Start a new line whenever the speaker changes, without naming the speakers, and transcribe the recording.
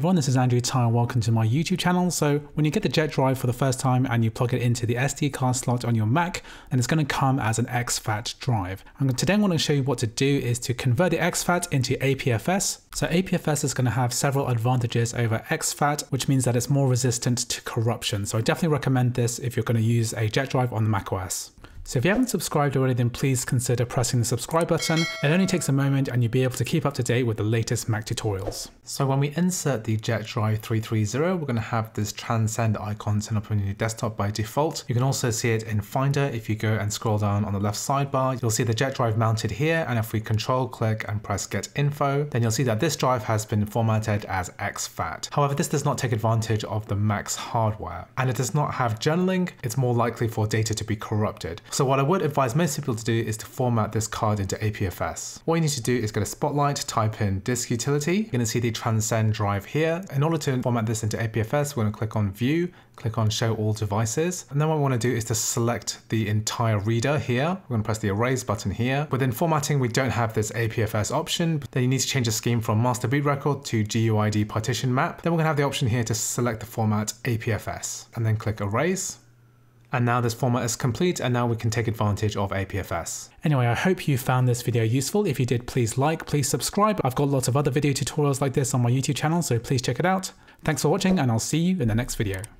everyone, this is Andrew Tsai and welcome to my YouTube channel. So when you get the JetDrive for the first time and you plug it into the SD card slot on your Mac, then it's going to come as an exFAT drive. And today I'm going to show you what to do is to convert the exFAT into APFS. So APFS is going to have several advantages over exFAT, which means that it's more resistant to corruption. So I definitely recommend this if you're going to use a JetDrive on the macOS. So if you haven't subscribed already, then please consider pressing the subscribe button. It only takes a moment and you'll be able to keep up to date with the latest Mac tutorials. So when we insert the JetDrive 330, we're going to have this transcend icon turn up on your desktop by default. You can also see it in Finder. If you go and scroll down on the left sidebar, you'll see the JetDrive mounted here. And if we control click and press get info, then you'll see that this drive has been formatted as exFAT. However, this does not take advantage of the Mac's hardware and it does not have journaling. It's more likely for data to be corrupted. So what I would advise most people to do is to format this card into APFS. What you need to do is go to Spotlight, type in disk utility. You're going to see the transcend drive here. In order to format this into APFS, we're going to click on view, click on show all devices. And then what we want to do is to select the entire reader here. We're going to press the erase button here. Within formatting, we don't have this APFS option. Then you need to change the scheme from master boot record to GUID partition map. Then we're to have the option here to select the format APFS and then click erase. And now this format is complete and now we can take advantage of APFS. Anyway, I hope you found this video useful. If you did, please like, please subscribe. I've got lots of other video tutorials like this on my YouTube channel, so please check it out. Thanks for watching and I'll see you in the next video.